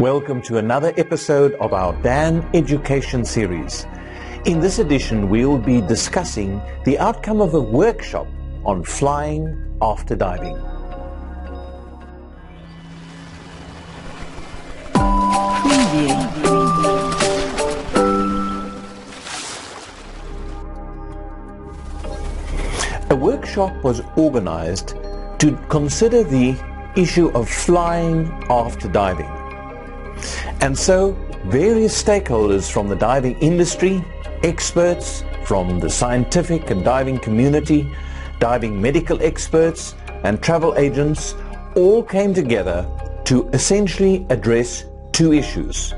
Welcome to another episode of our DAN Education series. In this edition, we will be discussing the outcome of a workshop on flying after diving. A workshop was organized to consider the issue of flying after diving. And so various stakeholders from the diving industry, experts from the scientific and diving community, diving medical experts and travel agents all came together to essentially address two issues.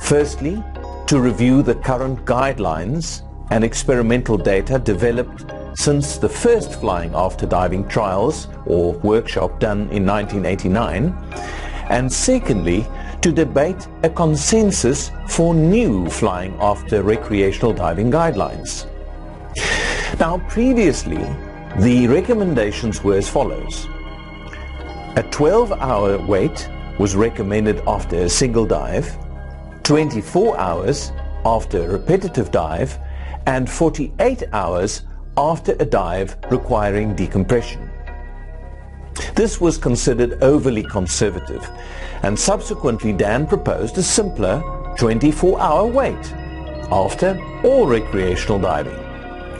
Firstly, to review the current guidelines and experimental data developed since the first flying after diving trials or workshop done in 1989, and secondly, to debate a consensus for new flying after recreational diving guidelines. Now, previously, the recommendations were as follows. A 12-hour wait was recommended after a single dive, 24 hours after a repetitive dive, and 48 hours after a dive requiring decompression. This was considered overly conservative, and subsequently DAN proposed a simpler 24-hour wait after all recreational diving.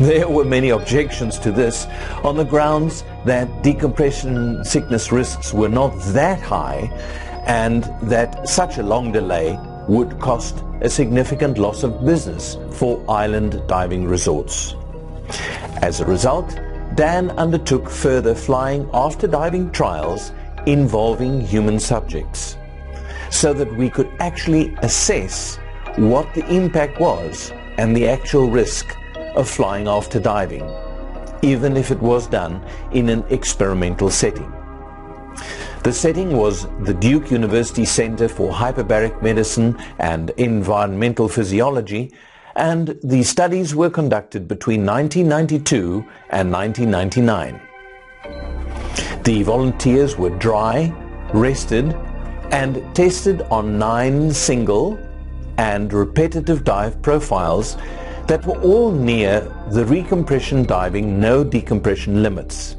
There were many objections to this on the grounds that decompression sickness risks were not that high and that such a long delay would cost a significant loss of business for island diving resorts. As a result, DAN undertook further flying after diving trials involving human subjects so that we could actually assess what the impact was and the actual risk of flying after diving, even if it was done in an experimental setting. The setting was the Duke University Center for Hyperbaric Medicine and Environmental Physiology and the studies were conducted between 1992 and 1999. The volunteers were dry, rested, and tested on nine single and repetitive dive profiles that were all near the recompression diving no decompression limits.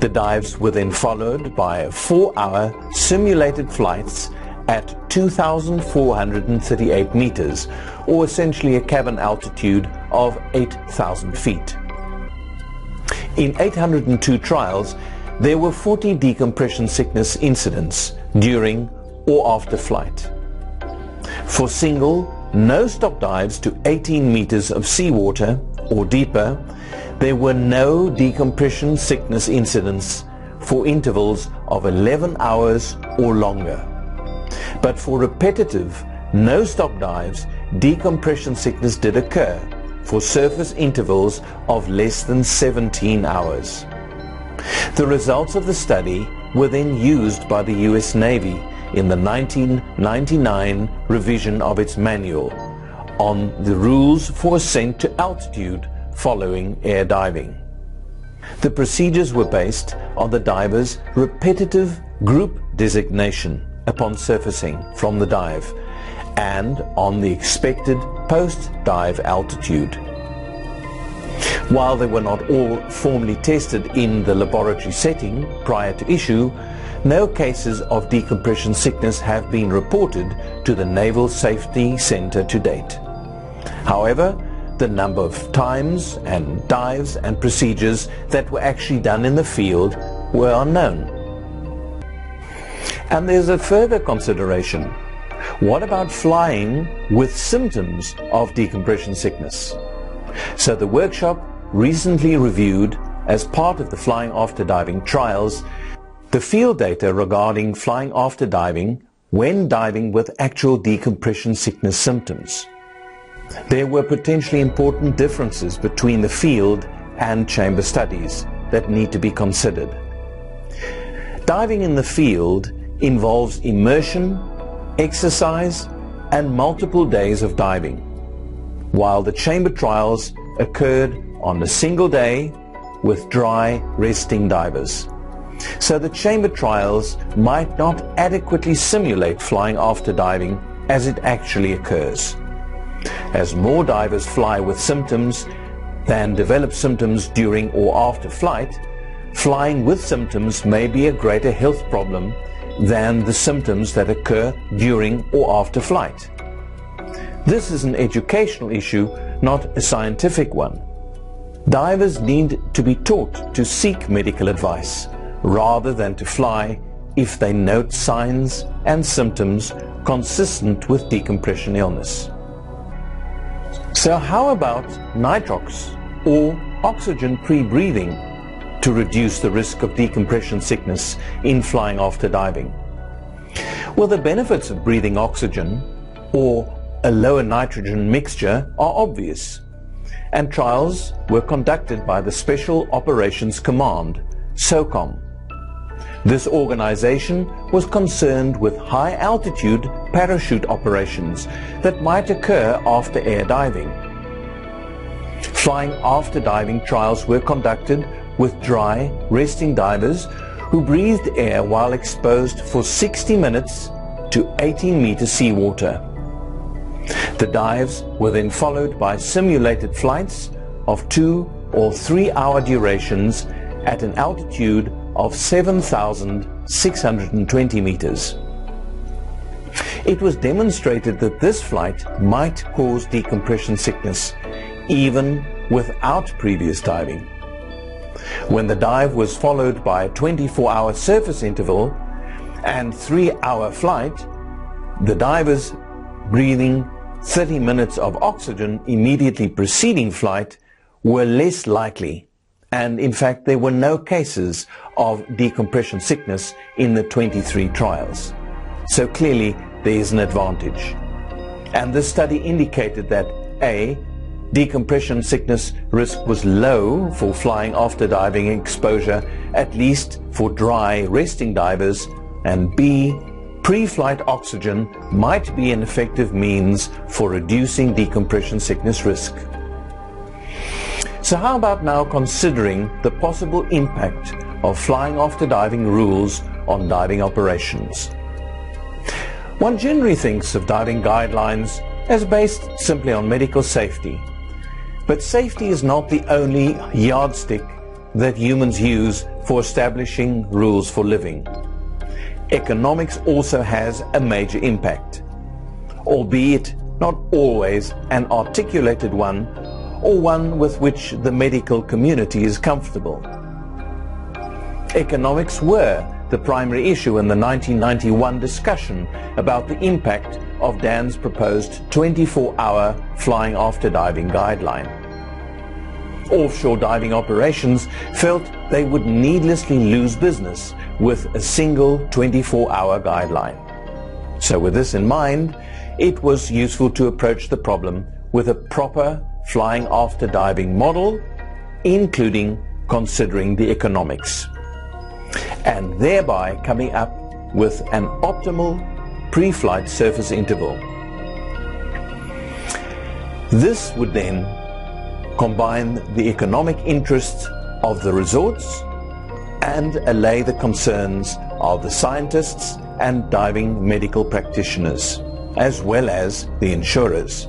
The dives were then followed by four-hour simulated flights at 2,438 meters, or essentially a cabin altitude of 8,000 feet. In 802 trials, there were 40 decompression sickness incidents during or after flight. For single, no-stop dives to 18 meters of seawater or deeper, there were no decompression sickness incidents for intervals of 11 hours or longer. But for repetitive, no-stop dives, decompression sickness did occur for surface intervals of less than 17 hours. The results of the study were then used by the US Navy in the 1999 revision of its manual on the rules for ascent to altitude following air diving. The procedures were based on the diver's repetitive group designation upon surfacing from the dive and on the expected post-dive altitude. While they were not all formally tested in the laboratory setting prior to issue, no cases of decompression sickness have been reported to the Naval Safety Center to date. However, the number of times and dives and procedures that were actually done in the field were unknown. And there's a further consideration. What about flying with symptoms of decompression sickness? So the workshop recently reviewed as part of the flying after diving trials the field data regarding flying after diving when diving with actual decompression sickness symptoms. There were potentially important differences between the field and chamber studies that need to be considered. Diving in the field involves immersion, exercise, and multiple days of diving, while the chamber trials occurred on a single day with dry, resting divers. So the chamber trials might not adequately simulate flying after diving as it actually occurs. As more divers fly with symptoms than develop symptoms during or after flight, flying with symptoms may be a greater health problem than the symptoms that occur during or after flight. This is an educational issue, not a scientific one. Divers need to be taught to seek medical advice rather than to fly if they note signs and symptoms consistent with decompression illness. So how about nitrox or oxygen pre-breathing to reduce the risk of decompression sickness in flying after diving? Well, the benefits of breathing oxygen or a lower nitrogen mixture are obvious, and trials were conducted by the Special Operations Command, SOCOM. This organization was concerned with high altitude parachute operations that might occur after air diving. Flying after diving trials were conducted with dry, resting divers who breathed air while exposed for 60 minutes to 18 meter seawater. The dives were then followed by simulated flights of two or three hour durations at an altitude of 7,620 meters. It was demonstrated that this flight might cause decompression sickness even without previous diving. When the dive was followed by a 24-hour surface interval and 3-hour flight, the divers breathing 30 minutes of oxygen immediately preceding flight were less likely and in fact there were no cases of decompression sickness in the 23 trials. So clearly there is an advantage. And this study indicated that A, decompression sickness risk was low for flying after diving exposure, at least for dry resting divers, and B, pre-flight oxygen might be an effective means for reducing decompression sickness risk. So how about now considering the possible impact of flying after diving rules on diving operations? One generally thinks of diving guidelines as based simply on medical safety. But safety is not the only yardstick that humans use for establishing rules for living. Economics also has a major impact, albeit not always an articulated one or one with which the medical community is comfortable. Economics were the primary issue in the 1991 discussion about the impact of DAN's proposed 24-hour flying after diving guideline. Offshore diving operations felt they would needlessly lose business with a single 24-hour guideline. So with this in mind, it was useful to approach the problem with a proper flying after diving model, including considering the economics, and thereby coming up with an optimal pre-flight surface interval. This would then combine the economic interests of the resorts and allay the concerns of the scientists and diving medical practitioners, as well as the insurers.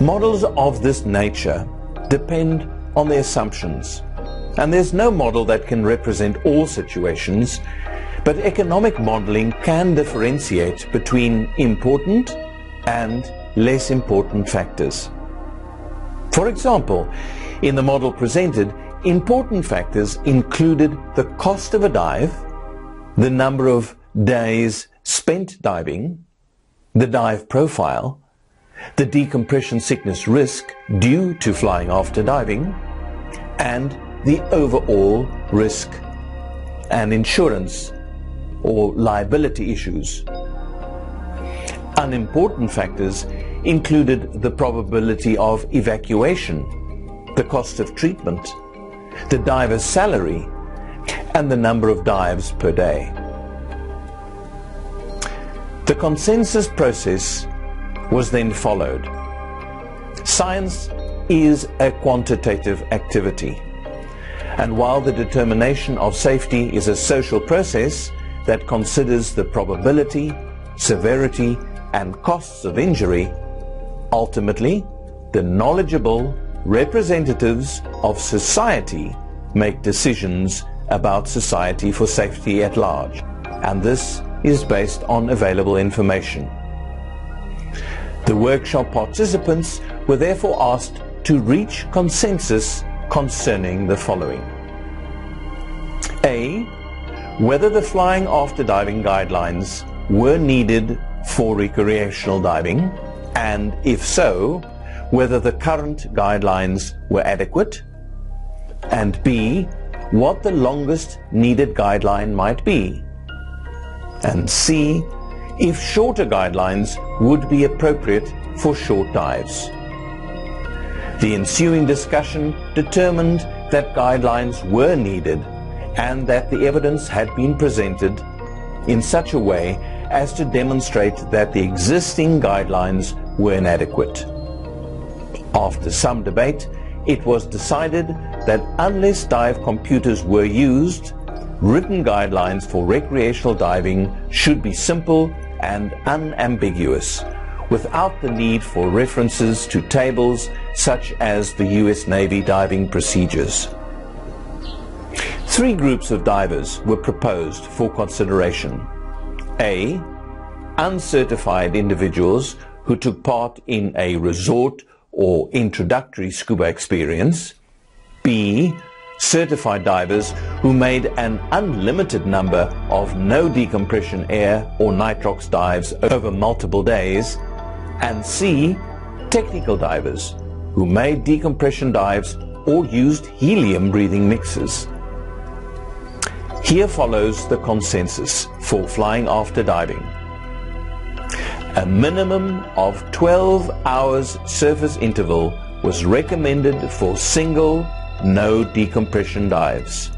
Models of this nature depend on the assumptions, and there's no model that can represent all situations, but economic modeling can differentiate between important and less important factors. For example, in the model presented, important factors included the cost of a dive, the number of days spent diving, the dive profile, the decompression sickness risk due to flying after diving, and the overall risk and insurance or liability issues. Unimportant factors included the probability of evacuation, the cost of treatment, the diver's salary, and the number of dives per day. The consensus process was then followed. Science is a quantitative activity. And while the determination of safety is a social process that considers the probability, severity, and costs of injury, ultimately, the knowledgeable representatives of society make decisions about society for safety at large. And this is based on available information. The workshop participants were therefore asked to reach consensus concerning the following. A. Whether the flying after diving guidelines were needed for recreational diving, and if so, whether the current guidelines were adequate, and B. What the longest needed guideline might be, and C. If shorter guidelines would be appropriate for short dives. The ensuing discussion determined that guidelines were needed and that the evidence had been presented in such a way as to demonstrate that the existing guidelines were inadequate. After some debate, it was decided that unless dive computers were used, written guidelines for recreational diving should be simple and unambiguous without the need for references to tables such as the US Navy diving procedures. Three groups of divers were proposed for consideration. A. Uncertified individuals who took part in a resort or introductory scuba experience. B. Certified divers who made an unlimited number of no decompression air or nitrox dives over multiple days and C. Technical divers who made decompression dives or used helium breathing mixes. Here follows the consensus for flying after diving. A minimum of 12 hours surface interval was recommended for single no decompression dives.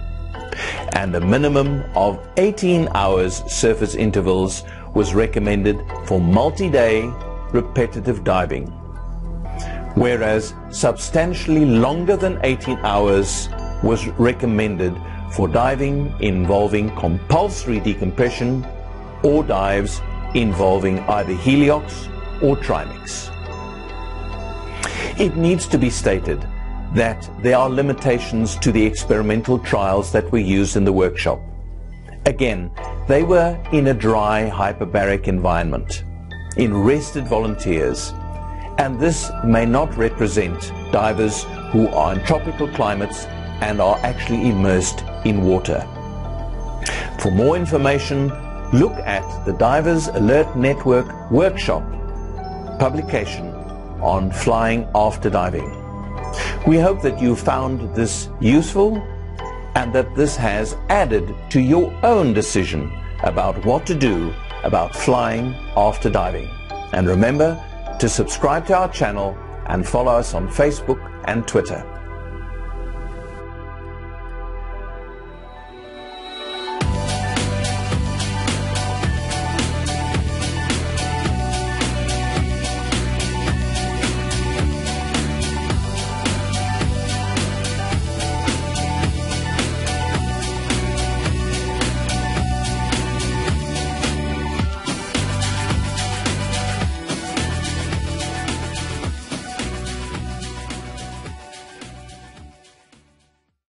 And a minimum of 18 hours surface intervals was recommended for multi-day repetitive diving, whereas substantially longer than 18 hours was recommended for diving involving compulsory decompression or dives involving either heliox or trimix. It needs to be stated that there are limitations to the experimental trials that were used in the workshop. Again, they were in a dry hyperbaric environment in rested volunteers, and this may not represent divers who are in tropical climates and are actually immersed in water. For more information, look at the Divers Alert Network workshop publication on flying after diving. We hope that you found this useful and that this has added to your own decision about what to do about flying after diving. And remember to subscribe to our channel and follow us on Facebook and Twitter.